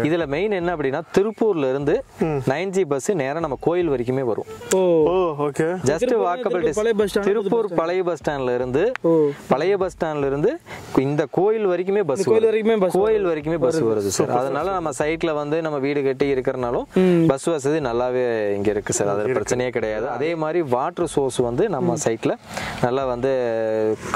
இதுல மெயின் என்ன அப்படின்னா திருப்பூர்ல இருந்து நைன் ஜி பஸ் நேரா நம்ம கோயில் வரைக்குமே வரும். ஓ. ஓ okay just Tiruppur walkable Tiruppur பழைய பஸ் ஸ்டாண்ட்ல இருந்து பழைய பஸ் ஸ்டாண்ட்ல இருந்து இந்த கோயில் வரைக்குமே பஸ் கோயில் வரைக்குமே bus கோயில் வரைக்குமே பஸ் வருது சார் அதனால நம்ம சைட்ல வந்து நம்ம வீடு கட்டி இருக்கிறனாலும் பஸ் வசதி நல்லாவே இங்க இருக்கு சார் அது பிரச்சனையே கிடையாது. அதே மாதிரி வாட்டர் சோர்ஸ் வந்து நம்ம சைட்ல நல்லா வந்து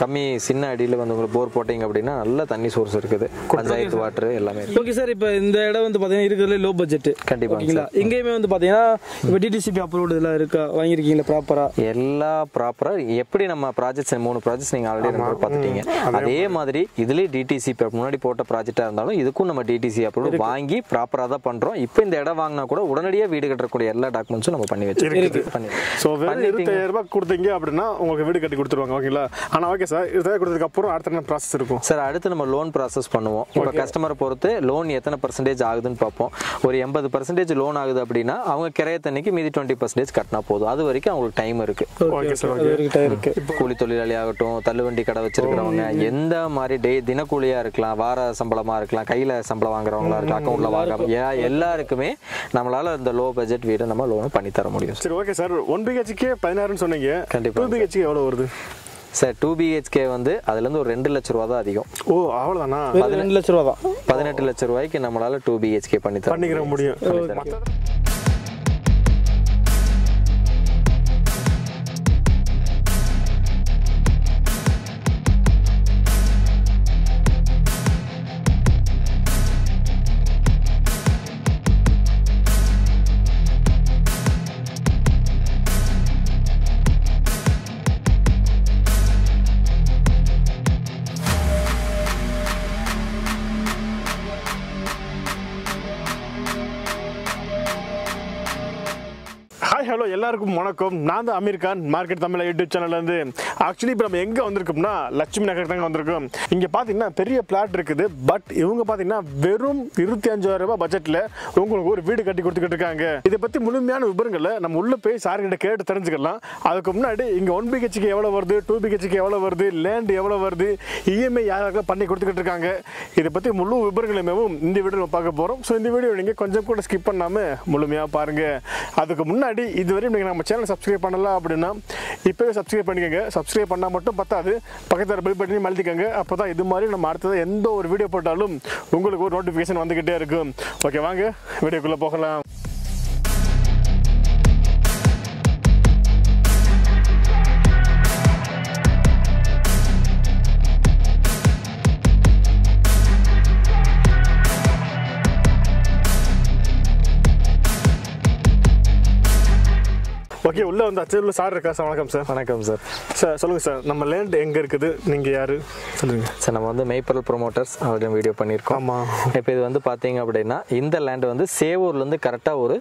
கம்மி சின்ன அடியில வந்து உங்களுக்கு போர் போட்டீங்க அப்படின்னா நல்ல தண்ணி சோர்ஸ் இருக்குது. பஞ்சாயத்து வாட்டர் எல்லாமே இருக்கு. ஓகே சார் இப்போ இந்த இடம் வந்து பார்த்தீங்கன்னா இருக்கிறதுல லோ பட்ஜெட் கண்டிப்பாங்க ஓகேங்களா இங்கேயுமே வந்து பார்த்தீங்கன்னா இப்போ டிடிசிபி அப்ரூவ்டு இதெல்லாம் இருக்கா? வாங்கியிருக்கீங்களா ப்ராப்பராக எல்லா ப்ராப்பரா எப்படி நம்ம ப்ராஜெக்ட்ஸ் மூணு ப்ராஜெக்ட்ஸ் நீங்க ஆல்ரெடி ரெண்டு பார்த்துட்டீங்க. அதே மாதிரி. இதுலயே டிடிசி முன்னாடி போட்ட ப்ராஜெக்டா இருந்தாலும் இதுக்கும் நம்ம டிடிசி அப்ரூவல் வாங்கி ப்ராப்பரா தான் பண்றோம். இப்போ இந்த இடம் வாங்கினா கூட உடனடியாக வீடு கட்டக்கூடிய எல்லா டாக்குமெண்ட்ஸும் நம்ம பண்ணி வச்சிருக்கோம். ஸோ வெறும் இருபத்தாயிரம் ரூபாய் கொடுத்தீங்க அப்படின்னா உங்களுக்கு வீடு கட்டி கொடுத்துருவாங்க. ஓகேங்களா ஆனால் ஓகே சார் இருபதாயிரம் கொடுத்ததுக்கு அப்புறம் அடுத்த என்ன ப்ராசஸ் இருக்கும்? சார் அடுத்து நம்ம லோன் ப்ராசஸ் பண்ணுவோம். இப்போ கஸ்டமரை பொறுத்து லோன் எத்தனை பர்சன்டேஜ் ஆகுதுன்னு பார்ப்போம். ஒரு எண்பது பர்சன்டேஜ் லோன் ஆகுது அப்படின்னா அவங்க கிரையத்தன்னைக்கு மீதி டுவெண்ட்டி பர்சன்டேஜ் கட்டினா போதும். அது வரைக்கும் அவங்களுக்கு டைம் இருக்கு. ஓகே சார் அது வரைக்கும் இருக்கு. கூலி தொழிலாளி ஆகட்டும் தள்ளுவண்டி கடை வச்சிருக்கிறவங்க எந்த மாதிரி டே தினக்கூலியா இருக்கலாம் வார சம்பளமா இருக்கலாம் கையில சம்பளம் வாங்குறவங்களா இருக்கலாம் அக்கௌண்ட்ல வாங்க ஏ- எல்லாருக்குமே நம்மளால இந்த லோ பட்ஜெட் வீடு நம்ம லோன் பண்ணி தர முடியும் சரி ஓகே சார் ஒன் பிஹெச்கே பதினாறுன்னு சொன்னீங்க. கண்டிப்பா. டூ பிஹெச்கே எவ்வளோ வருது? சார் டூ பிஹெச்கே வந்து அதுல இருந்து ஒரு ரெண்டு லட்ச ரூபா தான் அதிகம். ஓ அவ்வளோதானா ரெண்டு லட்ச ரூபா தான் பதினெட்டு லட்ச ரூபாய்க்கு நம்மளால டூ பிஹெச்கே பண்ணி தர பண்ணிக்கிற முடியும். எல்லாருக்கும் வணக்கம். நான் தான் அமீர் கான் மார்க்கெட் தமிழ் யூடியூப் சேனல்லேருந்து ஆக்சுவலி இப்போ நம்ம எங்கே வந்திருக்கோம்னா லட்சுமி நகர் தாங்க வந்திருக்கோம். இங்கே பார்த்தீங்கன்னா பெரிய பிளாட் இருக்குது. பட் இவங்க பார்த்தீங்கன்னா வெறும் இருபத்தி அஞ்சாயிரம் ரூபாய் பட்ஜெட்டில் உங்களுக்கு ஒரு வீடு கட்டி கொடுத்துக்கிட்டு இருக்காங்க. இதை பற்றி முழுமையான விவரங்களை நம்ம உள்ளே போய் சார்கிட்ட கேட்டு தெரிஞ்சுக்கலாம். அதுக்கு முன்னாடி இங்கே ஒன் பிஹெச்சுக்கு எவ்வளோ வருது டூ பிஹெச்சுக்கு எவ்வளோ வருது லேண்ட் எவ்வளோ வருது இஎம்ஐ யாராவது பண்ணி கொடுத்துக்கிட்டு இருக்காங்க. இதை பற்றி முழு விவரங்களுமே இந்த வீடியோ பார்க்க போகிறோம் ஸோ இந்த வீடியோ நீங்கள் கொஞ்சம் கூட ஸ்கிப் பண்ணாமல் முழுமையாக பாருங்கள் அதுக்கு முன்னாடி இதுவரையும் நீங்கள் நம்ம சேனல் சப்ஸ்கிரைப் பண்ணலாம் அப்படின்னா இப்போவே சப்ஸ்கிரைப் பண்ணிக்கோங்க. சப்ஸ்கிரைப் பண்ணால் மட்டும் பத்தாது. பக்கத்தில் பெல் பட்டனையும் மழுத்திக்கோங்க. அப்போ தான் இது மாதிரி நம்ம அடுத்தது எந்த ஒரு வீடியோ போட்டாலும் உங்களுக்கு ஒரு நோட்டிஃபிகேஷன் வந்துக்கிட்டே இருக்கும். ஓகே வாங்க வீடியோக்குள்ளே போகலாம். உள்ளே வந்தாச்சு உள்ள சார் இருக்கா சார் வணக்கம் சார் வணக்கம் சார் சார் சொல்லுங்கள் சார் நம்ம லேண்ட் எங்கே இருக்குது? நீங்கள் யார்? சொல்லுங்கள் சார் நம்ம வந்து மெய்ப்பொருள் ப்ரொமோட்டர்ஸ் அவரையும் வீடியோ பண்ணியிருக்கோம். ஆமாம் இப்போ இது வந்து பார்த்தீங்க அப்படின்னா இந்த லேண்ட் வந்து சேவூர்லேருந்து கரெக்டாக ஒரு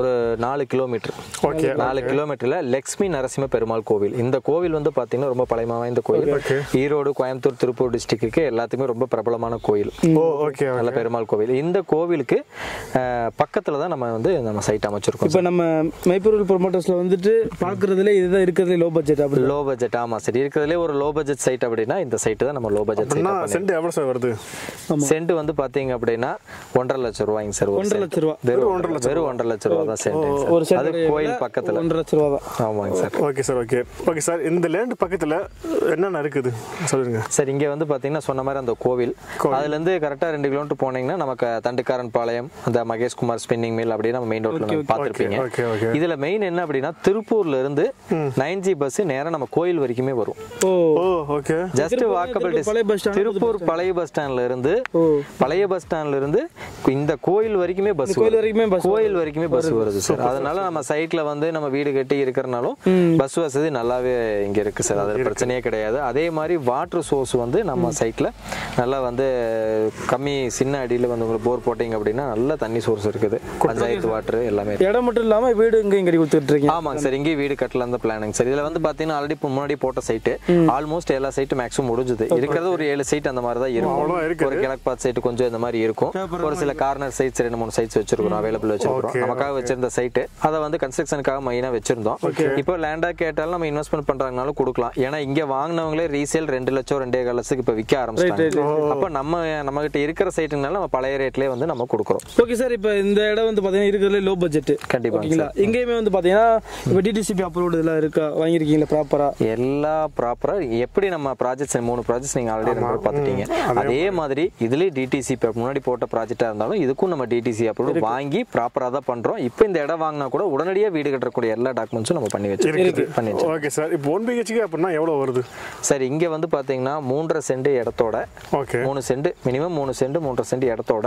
ஒரு நாலு கிலோமீட்டர் ஓகே நாலு கிலோமீட்டர்ல லக்ஷ்மி நரசிம்ம பெருமாள் கோவில். இந்த கோவில் வந்து பார்த்தீங்கன்னா ரொம்ப பழமை வாய்ந்த Okay. ஈரோடு கோயம்புத்தூர் திருப்பூர் டிஸ்ட்ரிக்ட்டுக்கு எல்லாத்துக்குமே ரொம்ப பிரபலமான கோயில் ஓ ஓகே நல்ல பெருமாள் கோவில். இந்த கோவிலுக்கு பக்கத்துல தான் நம்ம வந்து நம்ம சைட் அமைச்சிருக்கோம் இப்போ நம்ம மைப்பொருள் ப்ரொமோட்டர்ஸில் வந்துட்டு பார்க்குறதுல இதுதான் இருக்கிறதுல லோ பட்ஜெட் அப்படி லோ பட்ஜெட் ஆமா சரி. இருக்கிறதுலே ஒரு லோ பட்ஜெட் சைட் அப்படின்னா இந்த சைட் தான் நம்ம லோ பட்ஜெட் சென்ட் எவ்வளோ சார் வருது? சென்ட் வந்து பாத்தீங்க அப்படின்னா ஒன்றரை லட்சம் ரூபாய்ங்க சார் ஒன்றரை. லட்ச ரூபா. வெறும் ஒன்றரை லட்சம் வெறும் ஒன்றரை லட்சம் ரூபா தான் சென்ட் ஒரு அது சென்ட் கோயில் பக்கத்துல. ஒன்றரை லட்ச ரூபா தான். ஆமாங்க sir okay sir okay okay sir இந்த லேண்ட் பக்கத்தில் என்னென்ன இருக்குது? சொல்லுங்க. சார் இங்க வந்து பாத்தீங்கன்னா சொன்ன மாதிரி அந்த கோவில். அதுல இருந்து கரெக்டா ரெண்டு கிலோமீட்டர் போனீங்கன்னா நமக்கு தண்டுக்காரன் பாளையம் அந்த மகேஷ்குமார் ஸ்பின்னிங் மில் அப்படின்னு நம்ம மெயின் ரோட்ல நம்ம பார்த்திருப்பீங்க. இதுல மெயின் என்ன அப்படின்னா திருப்பூர்ல இருந்து நைன் ஜி பஸ் நேரா நம்ம கோயில் வரைக்குமே வரும். Okay. Just Tiruppur walkable Tiruppur பழைய பஸ் ஸ்டாண்ட்ல இருந்து பழைய பஸ் ஸ்டாண்ட்ல இருந்து இந்த கோயில் வரைக்குமே பஸ் கோயில் வரைக்குமே பஸ் கோயில் வரைக்குமே பஸ் வருது. சார் அதனால நம்ம சைட்ல வந்து நம்ம வீடு கட்டி இருக்கிறனாலும் பஸ் வசதி நல்லாவே இங்க இருக்கு சார் அது பிரச்சனையே கிடையாது. அதே மாதிரி வாட்டர் சோர்ஸ் வந்து நம்ம சைட்ல நல்லா வந்து கம்மி சின்ன அடியில வந்து உங்களுக்கு போர் போட்டீங்க அப்படின்னா நல்ல தண்ணி சோர்ஸ் இருக்குது. பஞ்சாயத்து வாட்டர் எல்லாமே. இடம் மட்டும் இல்லாம வீடு இங்கேயும் கட்டி கொடுத்துட்டு இருக்கீங்க. ஆமாங்க சார் இங்கேயும் வீடு கட்டலாம் தான் பிளானிங் சார் இதுல வந்து பாத்தீங்கன்னா ஆல்ரெடி முன்னாடி போட்ட சைட்டு ஆல்மோஸ்ட் எல்லா சைட்டும் மேக்ஸிமம் முடிஞ்சது. இருக்கிறது ஒரு ஏழு சைட் அந்த மாதிரி தான் இருக்கும். ஒரு கிழக்கு பார்த்து சைட்டு கொஞ்சம் இந்த மாதிரி இருக்கும். ஒரு சில கார்னர் சைட்ஸ் ரெண்டு மூணு சைட்ஸ் வச்சிருக்கோம் அவைலபிள் வச்சிருக்கோம் நமக்காக வச்சிருந்த சைட்டு அதை வந்து கன்ஸ்ட்ரக்ஷனுக்காக மெயினா வச்சிருந்தோம். இப்போ லேண்டா கேட்டாலும் நம்ம இன்வெஸ்ட்மெண்ட் பண்றாங்கனாலும் கொடுக்கலாம். ஏன்னா இங்க வாங்கினவங்களே ரீசேல் ரெண்டு லட்சம் ரெண்டே கால் லட்சத்துக்கு இப்போ விற்க ஆரம்பிச்சிட்டாங்க. அப்போ நம்ம நம்ம கிட்ட இருக்கிற சைட்டுனால நம்ம பழைய ரேட்லயே வந்து நம்ம கொடுக்குறோம். ஓகே சார் இப்போ இந்த இடம் வந்து பார்த்தீங்கன்னா இருக்கிறதுல லோ பட்ஜெட் கண்டிப்பா ஓகேங்களா இங்கேயுமே வந்து பார்த்தீங்கன்னா இப்போ டிடிசிபி அப்ரூவ்டு இதெல்லாம் இருக்கா? வாங்கியிருக்கீங்களா ப்ராப்பரா எல்லா ப்ராப்பரா எப்படி நம்ம ப்ராஜெக்ட்ஸ் மூணு ப்ராஜெக்ட்ஸ் நீங்க ஆல்ரெடி பார்த்துட்டீங்க. அதே மாதிரி. இதுலயே டிடிசி முன்னாடி போட்ட ப்ராஜெக்டா இருந்தாலும் இதுக்கும் நம்ம டிடிசி அப்ரூவ் வாங்கி ப்ராப்பரா தான் பண்றோம். இப்போ இந்த இடம் வாங்கினா கூட உடனடியா வீடு கட்டக்கூடிய எல்லா டாக்குமெண்ட்ஸும் நம்ம பண்ணி வச்சிருக்கோம். பண்ணி. ஓகே சார் இப்போ ஒன் பிஹெச்கே அப்படின்னா எவ்வளோ வருது? சார் இங்க வந்து பாத்தீங்கன்னா மூன்றரை சென்ட் இடத்தோட ஓகே. மூணு சென்ட் மினிமம் மூணு சென்ட் மூன்றரை சென்ட் இடத்தோட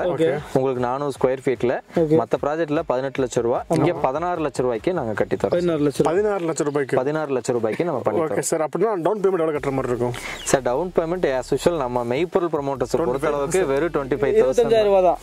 உங்களுக்கு நானூறு ஸ்கொயர் ஃபீட்ல மத்த ப்ராஜெக்ட்ல பதினெட்டு லட்சம் ரூபாய் இங்க பதினாறு லட்சம் ரூபாய்க்கு நாங்க கட்டி தரோம் பதினாறு லட்சம் பதினாறு லட்சம் ரூபாய்க்கு. பதினாறு லட்சம் ரூபாய்க்கு நம்ம பண்ணி ஓகே சார் அப்படின்னா டவுன் பேமெண்ட் எவ்வளோ கட்டுற மாதிரி இருக்கும்? Sir down payment as usual நம்ம மெய்ப்பொருள் ப்ரொமோட்டர்ஸ் பொறுத்த அளவுக்கு வெறும் டுவெண்ட்டி ஃபைவ் தௌசண்ட் ரூபா தான்.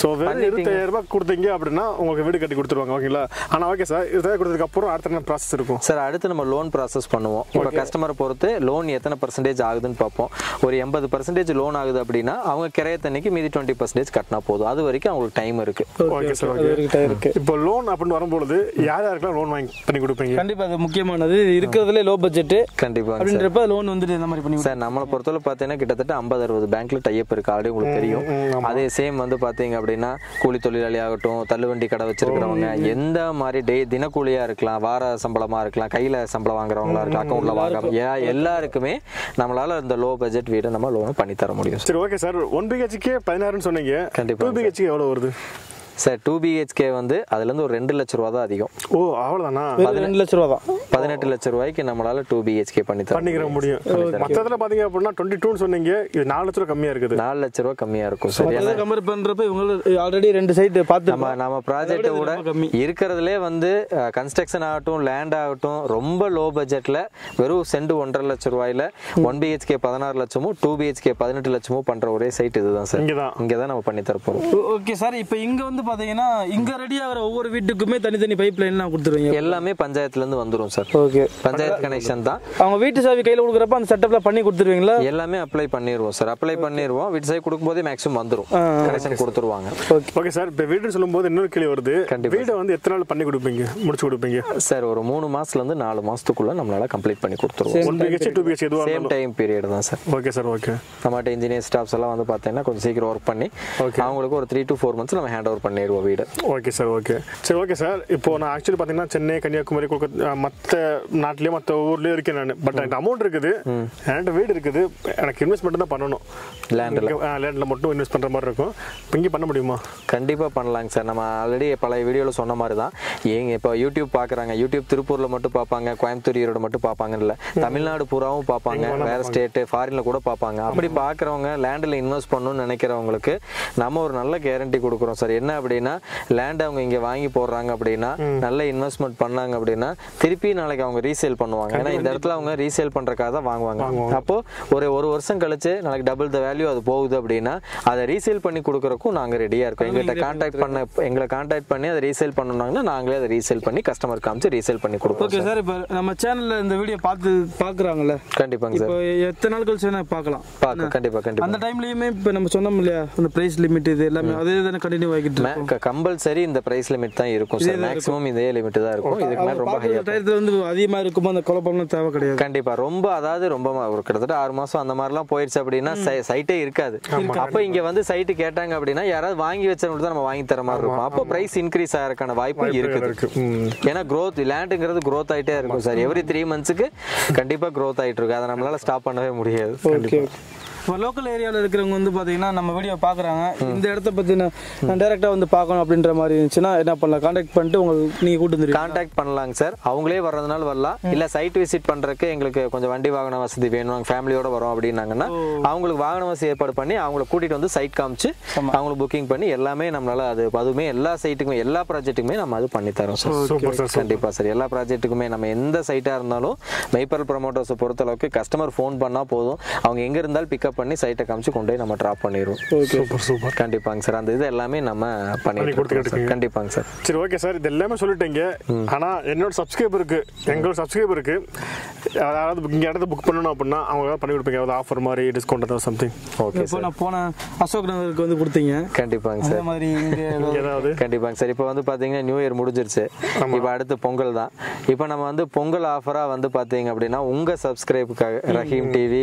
ஸோ வெறும் இருபத்தாயிரம் ரூபாய் கொடுத்தீங்க அப்படின்னா உங்களுக்கு வீடு கட்டி கொடுத்துருவாங்க ஓகேங்களா ஆனால் ஓகே சார் இருபதாயிரம் கொடுத்ததுக்கு அப்புறம் அடுத்த என்ன ப்ராசஸ் இருக்கும்? சார் அடுத்து நம்ம லோன் ப்ராசஸ் பண்ணுவோம். இப்போ கஸ்டமரை பொறுத்து லோன் எத்தனை பர்சன்டேஜ் ஆகுதுன்னு பார்ப்போம். ஒரு எண்பது பர்சன்டேஜ் லோன் ஆகுது அப்படின்னா அவங்க கிரையத்தன்னைக்கு மீதி டுவெண்ட்டி பர்சன்டேஜ் கட்டினா போதும். அது வரைக்கும் அவங்களுக்கு டைம் இருக்கு. ஓகே சார் அது ஓகே வரைக்கும் இருக்கு. இப்போ லோன் அப்படின்னு வரும்பொழுது யார் யாருக்கெல்லாம் லோன் வாங்கி பண்ணி கொடுப்பீங்க? கண்டிப்பா அது முக்கியமானது. இருக்கிறதுல லோ பட்ஜெட் கண்டிப்பா அப்படின்றப்ப லோன் வந்துட்டு இந்த மாதிரி பண்ணி சார் நம்மளை பொறுத்தவரை பார்த்தீங்கன்னா கிட்டத்தட்ட ஐம்பது அறுபது பேங்க்ல டைப் இருக்கு. ஆல்ரெடி உங்களுக்கு தெரியும். அதே சேம் வந்து பார்த்தீங்க அப்படின்னா கூலி தொழிலாளி ஆகட்டும் தள்ளுவண்டி கடை வச்சிருக்கிறவங்க எந்த மாதிரி டே தினக்கூலியா இருக்கலாம் வார சம்பளமா இருக்கலாம் கையில சம்பளம் வாங்குறவங்களா இருக்கலாம் அக்கௌண்ட்ல வாங்குறவங்க எல்லாருக்குமே. நம்மளால இந்த லோ பட்ஜெட் வீடு நம்ம லோன் பண்ணி தர முடியும் சரி. ஓகே சார் ஒன் பிஹெச்கே பதினாறுன்னு சொன்னீங்க. கண்டிப்பா. டூ பிஹெச்கே எவ்வளோ வருது? சார் டூ பிஹெச்கே வந்து அதுல இருந்து ஒரு ரெண்டு லட்ச ரூபா தான் அதிகம். ஓ அவ்வளோதானா ரெண்டு லட்ச ரூபா தான் பதினெட்டு லட்ச ரூபாய்க்கு நம்மளால டூ பிஹெச்கே பண்ணி தர பண்ணிக்கிற முடியும். மற்றதுல பார்த்தீங்க அப்படின்னா டுவெண்ட்டி டூன்னு சொன்னீங்க. இது நாலு லட்சம் ரூபா கம்மியாக இருக்குது. நாலு லட்ச ரூபா கம்மியா இருக்கும் சார் ஏன்னா கம்பேர் பண்றப்ப இவங்க ஆல்ரெடி ரெண்டு சைட் பார்த்து நம்ம நம்ம ப்ராஜெக்ட் விட கம்மி. இருக்கிறதுலே வந்து கன்ஸ்ட்ரக்ஷன் ஆகட்டும் லேண்ட் ஆகட்டும் ரொம்ப லோ பட்ஜெட்ல வெறும் சென்ட் ஒன்றரை லட்சம் ரூபாயில ஒன் பிஹெச்கே பதினாறு லட்சமும் டூ பிஹெச்கே பதினெட்டு லட்சமும் பண்ற ஒரே சைட் இதுதான் சார். இங்கே தான் இங்க தான் நம்ம பண்ணி தரப்போம் ஓகே சார் இப்போ இங்க வந்து பாத்தீங்கன்னா இங்க ரெடி ஆகிற ஒவ்வொரு வீட்டுக்குமே தனித்தனி பைப் லைன்லாம் கொடுத்துருவீங்க. எல்லாமே பஞ்சாயத்துல இருந்து வந்துரும் சார். ஓகே பஞ்சாயத்து கனெக்ஷன் தான். அவங்க வீட்டு சாவி கையில கொடுக்குறப்ப அந்த செட்டப்ல பண்ணி கொடுத்துருவீங்களா? எல்லாமே அப்ளை பண்ணிடுவோம் சார். அப்ளை பண்ணிடுவோம் வீட்டு சைடு கொடுக்கும்போதே மேக்ஸிமம் வந்துரும். கனெக்ஷன் கொடுத்துருவாங்க. Okay sir. இப்போ வீடுன்னு சொல்லும்போது இன்னொரு கேள்வி வருது. வீடை வந்து எத்தனை நாள் பண்ணி கொடுப்பீங்க? முடிச்சு கொடுப்பீங்க? சார் ஒரு மூணு மாசத்துல இருந்து நாலு மாசத்துக்குள்ள நம்மளால கம்ப்ளீட் பண்ணி கொடுத்துருவோம். சேம் டைம் பீரியட் தான் சார். ஓகே சார் ஓகே நம்மகிட்ட இன்ஜினியர் ஸ்டாஃப்ஸ் எல்லாம் வந்து பார்த்தீங்கன்னா கொஞ்சம் சீக்கிரம் ஒர்க் பண்ணி. அவங்களுக்கு ஒரு த்ரீ டு ஃபோர் மந்த்ஸ் நம்ம ஹேண்ட் ஓவர் பண்ணிடுவோம் வீடு. Okay sir okay. சரி ஓகே சார். இப்போ நான் ஆக்சுவலி பார்த்தீங்கன்னா சென்னை கன்னியாகுமரி கொல்கத்தா மற்ற நாட்டிலேயே மற்ற ஊர்லேயும் இருக்கேன் நான். பட் எனக்கு அமௌண்ட் இருக்குது. என்கிட்ட வீடு இருக்குது. எனக்கு இன்வெஸ்ட்மெண்ட் தான் பண்ணணும். லேண்டில் லேண்டில் மட்டும் இன்வெஸ்ட் பண்ணுற மாதிரி இருக்கும். இப்போ இங்கே பண்ண முடியுமா? கண்டிப்பாக பண்ணலாங்க சார். நம்ம ஆல்ரெடி பழைய வீடியோவில் சொன்ன மாதிரி தான். ஏங்க இப்போ யூடியூப் பார்க்குறாங்க யூடியூப் திருப்பூரில் மட்டும் பார்ப்பாங்க கோயம்புத்தூர் ஈரோடு மட்டும் பார்ப்பாங்க இல்லை. தமிழ்நாடு பூராவும் பார்ப்பாங்க வேறு ஸ்டேட்டு ஃபாரினில் கூட பார்ப்பாங்க அப்படி பார்க்குறவங்க லேண்டில் இன்வெஸ்ட் பண்ணணும்னு நினைக்கிறவங்களுக்கு நம்ம ஒரு நல்ல கேரண்டி கொடுக்குறோம் சார். என்ன அப்படின்னா லேண்ட் அவங்க இங்கே வாங்கி போடுறாங்க அப்படின்னா நல்ல இன்வெஸ்ட்மெண்ட் பண்ணாங்க அப்படின்னா திருப்பி நாளைக்கு அவங்க ரீசேல் பண்ணுவாங்க. ஏன்னா இந்த இடத்துல அவங்க ரீசேல் பண்ணுறக்காக தான் வாங்குவாங்க. அப்போ ஒரு ஒரு வருஷம் கழிச்சு நாளைக்கு டபுள் த வேல்யூ அது போகுது அப்படின்னா அதை ரீசேல் பண்ணி கொடுக்குறக்கும் நாங்கள் ரெடியாக இருக்கோம். எங்கள்கிட்ட கான்டாக்ட் பண்ண எங்களை கான்டாக்ட் பண்ணி அதை ரீசேல் பண்ணணும்னா நாங்களே அதை ரீசேல் பண்ணி கஸ்டமர் காமிச்சு ரீசேல் பண்ணி கொடுப்போம் ஓகே சார் இப்போ நம்ம சேனல்ல இந்த வீடியோ பார்த்து பார்க்குறாங்கல்ல? கண்டிப்பாங்க சார் எத்தனை நாள் கழிச்சு வேணா பார்க்கலாம். பார்க்க கண்டிப்பாக கண்டிப்பாக அந்த டைம்லயுமே இப்போ நம்ம சொன்னோம் இல்லையா? அந்த பிரைஸ் லிமிட் இது எல்லாமே அதே தானே கண்டினியூ ஆகிட்டு கம்பல்சரி இந்த பிரைஸ் லிமிட் தான் இருக்கும் சார் மேக்ஸிமம் இதே லிமிட் தான் இருக்கும். இதுக்கு மேலே ரொம்ப டயத்துல வந்து அதிகமா இருக்குமோ அந்த குழப்பம்லாம் தேவை கிடையாது. கண்டிப்பா. ரொம்ப அதாவது ரொம்ப ஒரு கிட்டத்தட்ட ஆறு மாசம் அந்த மாதிரிலாம் போயிடுச்சு அப்படின்னா சைட்டே இருக்காது. அப்ப இங்க வந்து சைட்டு கேட்டாங்க அப்படின்னா யாராவது வாங்கி வச்சவங்களுக்கு தான் நம்ம வாங்கி தர மாதிரி இருக்கும். அப்போ பிரைஸ் இன்க்ரீஸ் ஆகிறதுக்கான வாய்ப்பு இருக்குது. ஏன்னா growth லேண்டுங்கிறது growth ஆயிட்டே இருக்கும் சார் எவ்ரி த்ரீ மந்த்ஸுக்கு கண்டிப்பா growth ஆயிட்டு இருக்கு. அதை நம்மளால ஸ்டாப் பண்ணவே முடியாது. இப்போ லோக்கல் ஏரியாவில் இருக்கிறவங்க வந்து பார்த்தீங்கன்னா நம்ம வீடியோ பார்க்குறாங்க இந்த இடத்த பற்றி நான் நான் டேரெக்டாக வந்து பார்க்கணும் அப்படின்ற மாதிரி இருந்துச்சுன்னா என்ன பண்ணலாம்? காண்டாக்ட் பண்ணிட்டு உங்களுக்கு நீங்கள் கூட்டு வந்துருக்கீங்க கான்டாக்ட் பண்ணலாங்க சார் அவங்களே வர்றதுனால வரலாம். இல்ல சைட் விசிட் பண்றதுக்கு எங்களுக்கு கொஞ்சம் வண்டி வாகன வசதி வேணும். ஃபேமிலியோட வரோம் அப்படின்னாங்கன்னா அவங்களுக்கு வாகன வசதி ஏற்பாடு பண்ணி அவங்கள கூட்டிட்டு வந்து சைட் காமிச்சு அவங்களுக்கு புக்கிங் பண்ணி எல்லாமே நம்மளால அது அதுவுமே எல்லா சைட்டுக்குமே எல்லா ப்ராஜெக்ட்டுக்குமே நம்ம அது பண்ணி தரோம் சார் சூப்பர் சார் கண்டிப்பா சார் எல்லா ப்ராஜெக்ட்டுக்குமே நம்ம எந்த சைட்டா இருந்தாலும் மெய்ப்பர் ப்ரொமோட்டர்ஸை பொறுத்த அளவுக்கு கஸ்டமர் ஃபோன் பண்ணா போதும். அவங்க எங்க இருந்தாலும் பிக்கப் பண்ணி சைட்டை காமிச்சு கொண்டு போய் நம்ம ட்ராப் பண்ணிடுவோம். Super super. கண்டிப்பாங்க சார் அந்த இது எல்லாமே நம்ம பண்ணிட்டு கொடுத்துக்கிட்டு. கண்டிப்பாங்க சார் சரி ஓகே சார் இது எல்லாமே சொல்லிட்டீங்க. ஆனா என்னோட சப்ஸ்கிரைபருக்கு எங்களோட சப்ஸ்கிரைபருக்கு அதாவது இங்க இடத்த புக் பண்ணணும் அப்படின்னா அவங்க பண்ணி கொடுப்பீங்க. ஏதாவது ஆஃபர் மாதிரி டிஸ்கவுண்ட் ஏதாவது சம்திங் ஓகே இப்போ நான் போன அசோக் நகருக்கு வந்து கொடுத்தீங்க. கண்டிப்பாங்க அதே சார் மாதிரி ஏதாவது? கண்டிப்பாங்க சார் இப்போ வந்து பார்த்தீங்கன்னா நியூ இயர் முடிஞ்சிருச்சு. இப்போ அடுத்து பொங்கல் தான். இப்போ நம்ம வந்து பொங்கல் ஆஃபராக வந்து பார்த்தீங்க அப்படின்னா உங்கள் சப்ஸ்கிரைபுக்காக ரஹீம் டிவி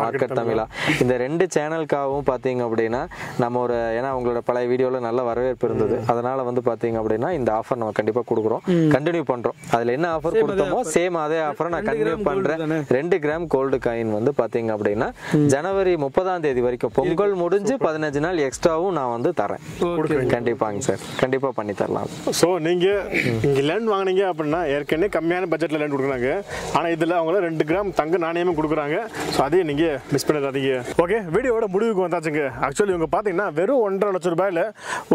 மார்க்கெட் தமிழா? இந்த ரெண்டு சேனலுக்காகவும் பார்த்தீங்க அப்படின்னா நம்ம ஒரு ஏன்னா உங்களோட பழைய வீடியோவில் நல்ல வரவேற்பு இருந்தது. அதனால வந்து பார்த்தீங்க அப்படின்னா இந்த ஆஃபர் நம்ம கண்டிப்பாக கொடுக்குறோம். கண்டினியூ பண்ணுறோம் அதில் என்ன ஆஃபர் கொடுத்தோமோ சேம் அதே ஆஃபரை நான் கண்டினியூ பண்ணுறேன்? ரெண்டு கிராம் கோல்டு காயின் வந்து பார்த்தீங்க அப்படின்னா ஜனவரி முப்பதாம் தேதி வரைக்கும் பொங்கல் முடிஞ்சு பதினஞ்சு நாள் எக்ஸ்ட்ராவும் நான் வந்து தரேன். கண்டிப்பாங்க சார். கண்டிப்பா பண்ணி தரலாம். ஸோ நீங்க இங்க லேண்ட் வாங்குனீங்க அப்படின்னா ஏற்கனவே கம்மியான பட்ஜெட்ல லேண்ட் கொடுக்குறாங்க. ஆனா இதுல அவங்க ரெண்டு கிராம் தங்க நாணயமும் கொடுக்குறாங்க. ஸோ அதையும் நீங்க மிஸ் பண்ணிடாதீங்க ஓகே வீடியோவோட முடிவுக்கு வந்தாச்சுங்க. ஆக்சுவலி இவங்க பார்த்தீங்கன்னா வெறும் ஒன்றரை லட்சம் ரூபாயில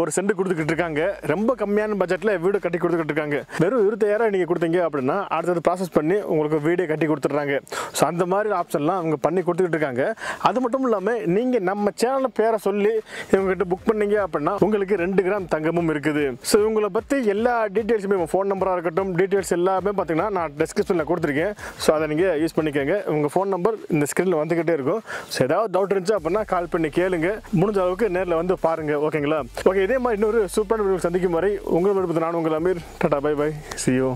ஒரு சென்ட் கொடுத்துக்கிட்டு இருக்காங்க. ரொம்ப கம்மியான பட்ஜெட்டில் வீடு கட்டி கொடுத்துக்கிட்டு இருக்காங்க. வெறும் இருபத்தாயிரம் நீங்கள் கொடுத்தீங்க அப்படின்னா அடுத்தது ப்ராசஸ் பண்ணி உங்களுக்கு வீடே கட்டி கொடுத்துட்றாங்க. ஸோ அந்த மாதிரி ஆப்ஷன்லாம் அவங்க பண்ணி கொடுத்துக்கிட்டு இருக்காங்க. அது மட்டும் இல்லாமல் நீங்கள் நம்ம சேனல் பேரை சொல்லி இவங்ககிட்ட புக் பண்ணீங்க அப்படின்னா உங்களுக்கு ரெண்டு கிராம் தங்கமும் இருக்குது. ஸோ இவங்களை பற்றி எல்லா டீட்டெயில்ஸுமே ஃபோன் நம்பராக இருக்கட்டும் டீட்டெயில்ஸ் எல்லாமே பார்த்தீங்கன்னா நான் டிஸ்கிரிப்ஷனில் கொடுத்துருக்கேன். ஸோ அதை நீங்கள் யூஸ் பண்ணிக்கோங்க. உங்கள் ஃபோன் நம்பர் இந்த ஸ்க்ரீனில் வந்துக்கிட்டே இருக்கும். ஸோ ஏதாவது டவுட் இருந்துச்சு அப்படின்னா கால் பண்ணி கேளுங்க. முடிஞ்ச அளவுக்கு நேரில் வந்து பாருங்க. ஓகேங்களா ஓகே இதே மாதிரி இன்னொரு சூப்பரான சந்திக்கும் வரை உங்களை நான் உங்கள் Amir. Tata bye bye ciao